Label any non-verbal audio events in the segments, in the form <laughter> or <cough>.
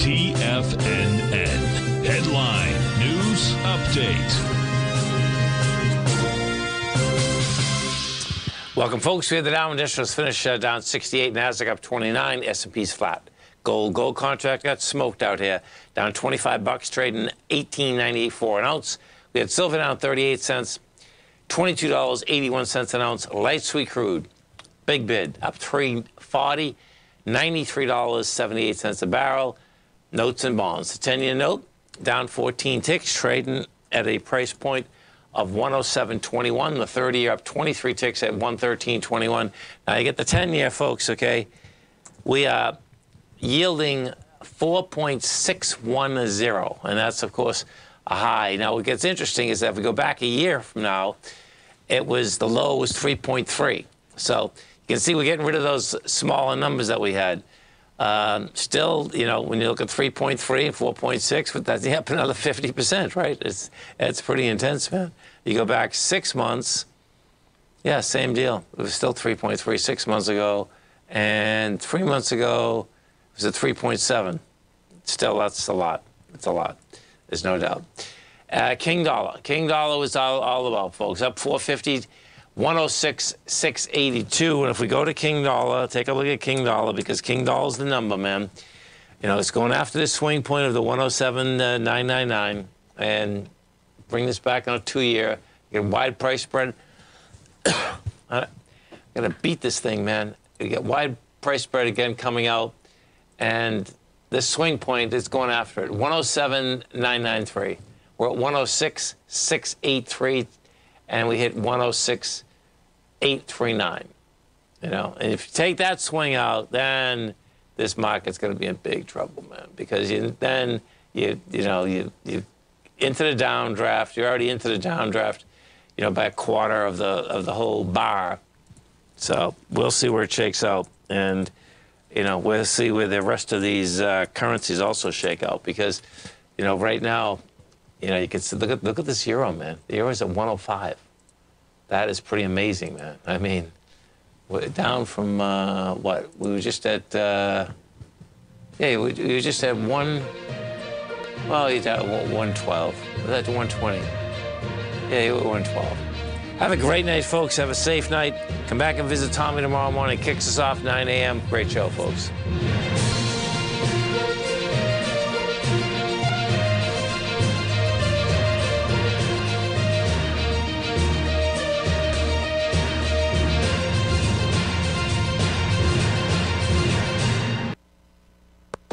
TFNN. Headline News Update. Welcome, folks. We had the Dow Industrials finish uh, down 68, Nasdaq up 29, S&P's flat. Gold gold contract got smoked out here, down 25 bucks, trading 18.98 for an ounce. We had silver down 38 cents, $22.81 an ounce. Light sweet crude, big bid, up 340, $93.78 a barrel. Notes and bonds. The 10-year note down 14 ticks, trading at a price point of 107.21. The 30 year up 23 ticks at 113.21. Now you get the 10 year, folks, okay? We are yielding 4.610, and that's, of course, a high. Now, what gets interesting is that if we go back a year from now, it was the low was 3.3. So you can see we're getting rid of those smaller numbers that we had. Um, still, you know, when you look at 3.3 and 4.6, but that's up <laughs> another 50%, right? It's, it's pretty intense, man. You go back six months, yeah, same deal. It was still 3.3 six months ago. And three months ago, it was at 3.7. Still, that's a lot. It's a lot. There's no doubt. Uh, King Dollar. King Dollar was all, all about, folks. Up 450 106, 682. And if we go to King Dollar, take a look at King Dollar because King Dollar's the number, man. You know, it's going after this swing point of the 107,999 uh, and bring this back on a two year, get a wide price spread. <coughs> I got to beat this thing, man. You get wide price spread again coming out, and this swing point is going after it. 107,993. We're at 106,683 and we hit 106, 839. You know, and if you take that swing out, then this market's going to be in big trouble, man, because you, then you you know you you into the downdraft. You're already into the downdraft, you know, by a quarter of the of the whole bar. So we'll see where it shakes out, and you know we'll see where the rest of these uh, currencies also shake out because, you know, right now you know, you can see, look at look at this euro, man. The euro is at 105. That is pretty amazing, man. I mean, down from uh, what we were just at. Uh, yeah, we, we just at one. Well, he's at 112. Was at 120? Yeah, you were 112. Have a great night, folks. Have a safe night. Come back and visit Tommy tomorrow morning. Kicks us off 9 a.m. Great show, folks.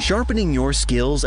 Sharpening your skills